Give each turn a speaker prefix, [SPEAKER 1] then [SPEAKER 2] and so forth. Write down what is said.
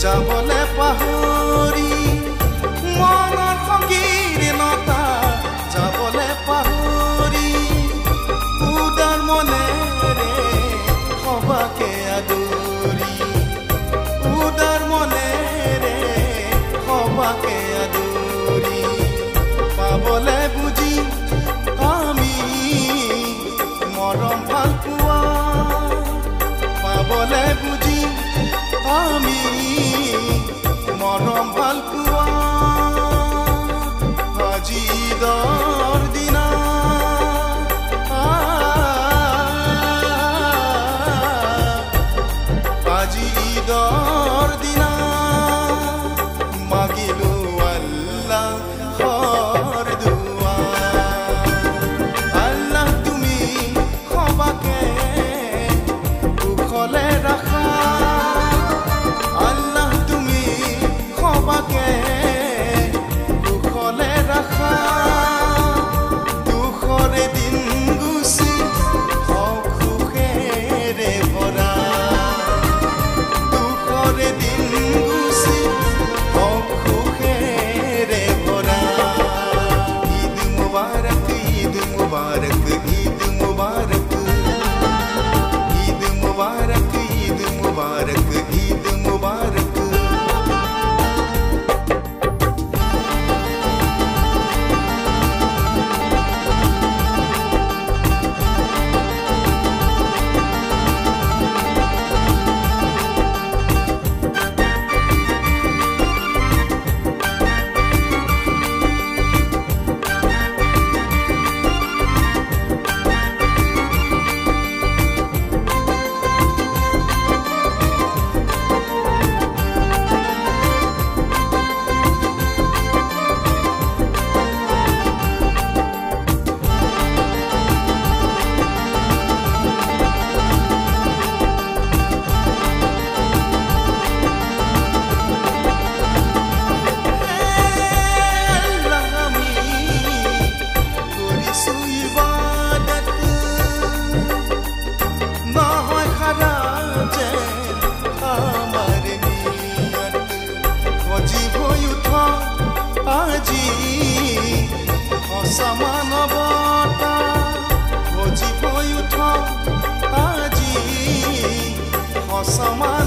[SPEAKER 1] বুজাবলে পাহৰি মনৰ সংগীৰ্ণতা যাবলে পাহৰি উদাৰ মনেৰে সবাকে আদৰি, উদাৰ মনেৰে সবাকে আদৰি। পাবলে বুজি আমি মৰম ভালো পোৱা। পাবলে বুজি আমি মৰম ভাল পোৱা আজি দৰ দিনা। আজি ঈদৰ awesome.